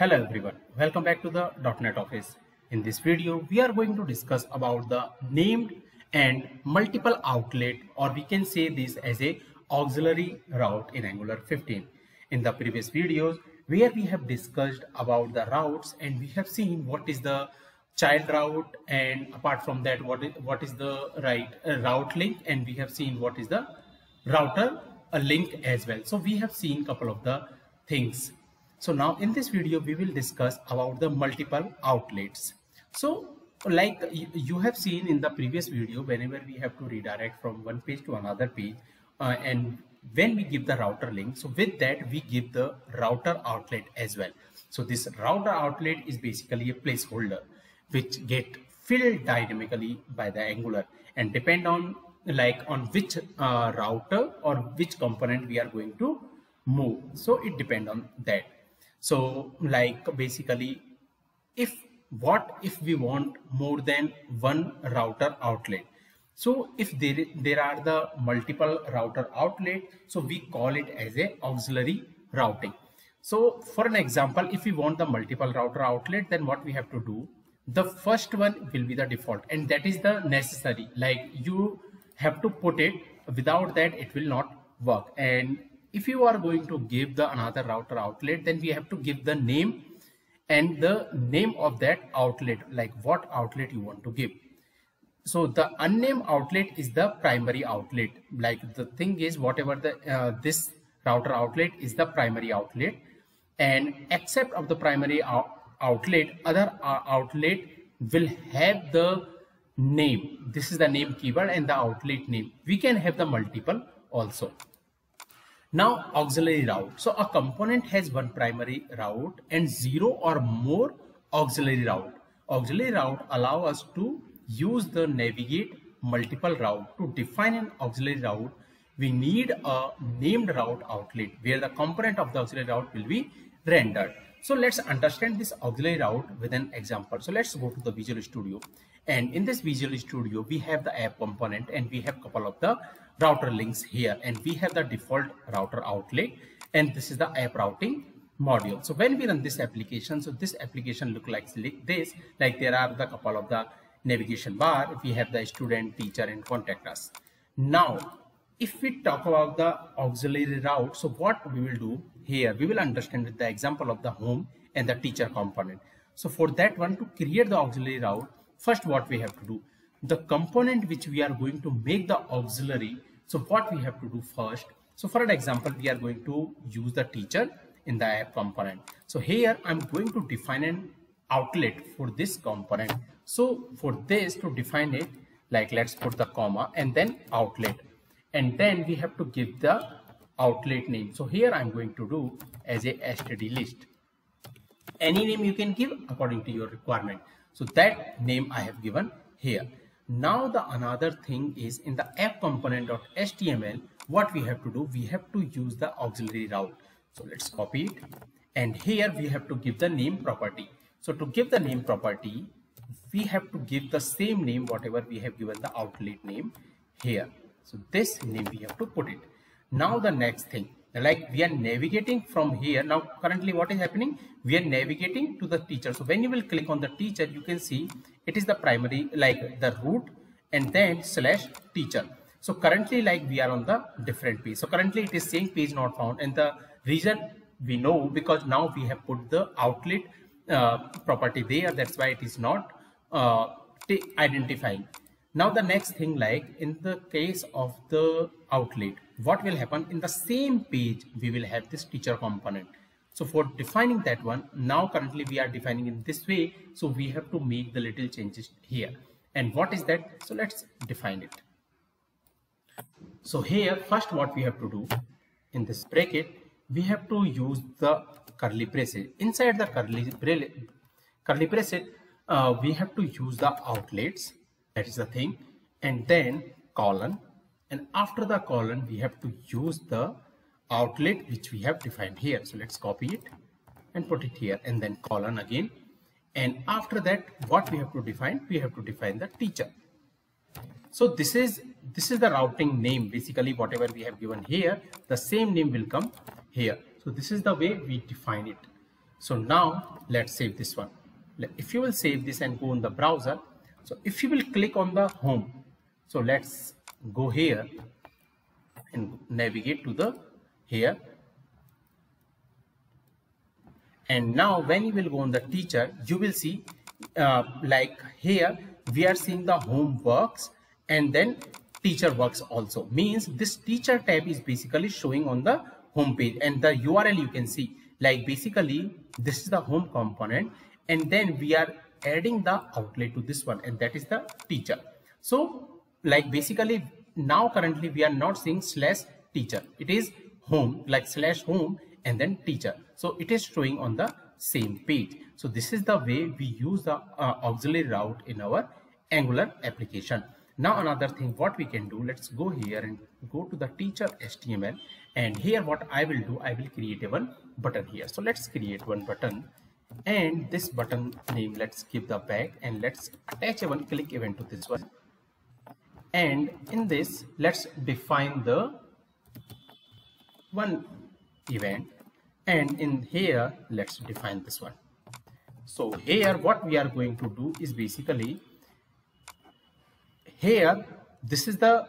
Hello everyone, welcome back to the .NET Office. In this video, we are going to discuss about the named and multiple outlet or we can say this as a auxiliary route in Angular 15. In the previous videos, where we have discussed about the routes and we have seen what is the child route and apart from that what is what is the right uh, route link and we have seen what is the router a link as well so we have seen couple of the things so now in this video, we will discuss about the multiple outlets. So like you have seen in the previous video, whenever we have to redirect from one page to another page uh, and when we give the router link, so with that we give the router outlet as well. So this router outlet is basically a placeholder which get filled dynamically by the Angular and depend on like on which uh, router or which component we are going to move. So it depend on that so like basically if what if we want more than one router outlet? So if there there are the multiple router outlet so we call it as a auxiliary routing. So for an example if we want the multiple router outlet then what we have to do the first one will be the default and that is the necessary. Like you have to put it without that it will not work. And if you are going to give the another router outlet then we have to give the name and the name of that outlet like what outlet you want to give. So the unnamed outlet is the primary outlet. Like the thing is whatever the uh, this router outlet is the primary outlet. And except of the primary out outlet other uh, outlet will have the name. This is the name keyword and the outlet name. We can have the multiple also now auxiliary route. So a component has one primary route and zero or more auxiliary route. Auxiliary route allow us to use the navigate multiple route. To define an auxiliary route, we need a named route outlet where the component of the auxiliary route will be rendered. So let's understand this auxiliary route with an example. So let's go to the Visual Studio. And in this Visual Studio, we have the app component and we have couple of the router links here and we have the default router outlet and this is the app routing module. So when we run this application, so this application look like this, like there are the couple of the navigation bar, we have the student, teacher and contact us. Now, if we talk about the auxiliary route, so what we will do here, we will understand with the example of the home and the teacher component. So for that one to create the auxiliary route, first what we have to do, the component which we are going to make the auxiliary so what we have to do first, so for an example, we are going to use the teacher in the app component. So here I'm going to define an outlet for this component. So for this to define it, like let's put the comma and then outlet. And then we have to give the outlet name. So here I'm going to do as a std list. Any name you can give according to your requirement. So that name I have given here. Now the another thing is in the app component.html, what we have to do, we have to use the auxiliary route. So let's copy it. And here we have to give the name property. So to give the name property, we have to give the same name, whatever we have given the outlet name here. So this name we have to put it. Now the next thing, like we are navigating from here. Now currently what is happening? We are navigating to the teacher. So when you will click on the teacher you can see it is the primary like the root and then slash teacher. So currently like we are on the different page. So currently it is saying page not found. And the reason we know because now we have put the outlet uh, property there. That's why it is not uh, identifying now the next thing like in the case of the outlet what will happen? In the same page we will have this teacher component. So for defining that one now currently we are defining in this way. So we have to make the little changes here. And what is that? So let's define it. So here first what we have to do in this bracket we have to use the curly braces inside the curly curly braces uh, we have to use the outlets that is the thing. And then colon. And after the colon we have to use the outlet which we have defined here. So let's copy it and put it here and then colon again. And after that what we have to define? We have to define the teacher. So this is this is the routing name. Basically whatever we have given here the same name will come here. So this is the way we define it. So now let's save this one. If you will save this and go in the browser so if you will click on the home so let's go here and navigate to the here. And now when you will go on the teacher you will see uh, like here we are seeing the home works and then teacher works also. Means this teacher tab is basically showing on the home page and the url you can see. Like basically this is the home component and then we are adding the outlet to this one and that is the teacher. So like basically now currently we are not seeing slash teacher. It is home like slash home and then teacher. So it is showing on the same page. So this is the way we use the uh, auxiliary route in our angular application. Now another thing what we can do let's go here and go to the teacher html and here what i will do i will create a one button here. So let's create one button and this button name let's give the back and let's attach a one click event to this one. And in this let's define the one event. And in here let's define this one. So here what we are going to do is basically here this is the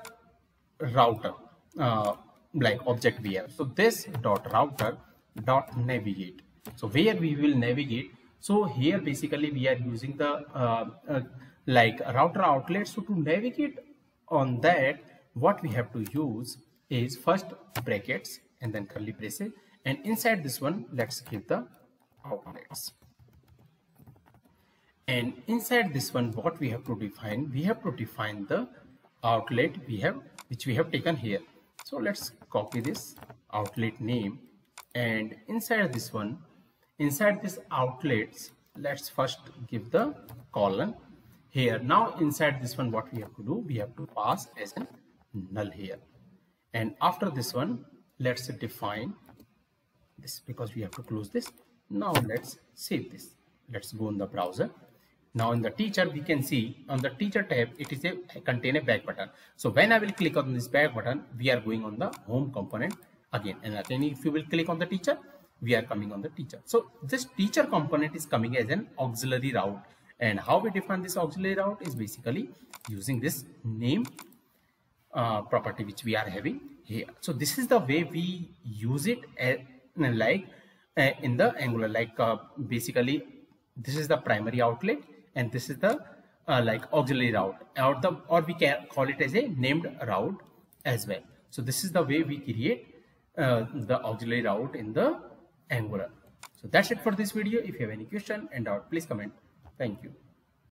router uh, like object we have so this dot router dot navigate so where we will navigate so here basically we are using the uh, uh, like router outlet so to navigate on that. What we have to use is first brackets and then curly braces. And inside this one let's give the outlets. And inside this one what we have to define we have to define the outlet we have which we have taken here. So let's copy this outlet name. And inside this one inside this outlets let's first give the colon here. Now inside this one what we have to do we have to pass as a null here. And after this one let's define this because we have to close this. Now let's save this. Let's go in the browser. Now in the teacher we can see on the teacher tab it is a contain a back button. So when i will click on this back button we are going on the home component again. And again if you will click on the teacher we are coming on the teacher so this teacher component is coming as an auxiliary route and how we define this auxiliary route is basically using this name uh, property which we are having here. So this is the way we use it at, uh, like uh, in the Angular, like uh, basically this is the primary outlet and this is the uh, like auxiliary route or the or we can call it as a named route as well. So this is the way we create uh, the auxiliary route in the Angular. So that's it for this video. If you have any question and doubt, please comment. Thank you.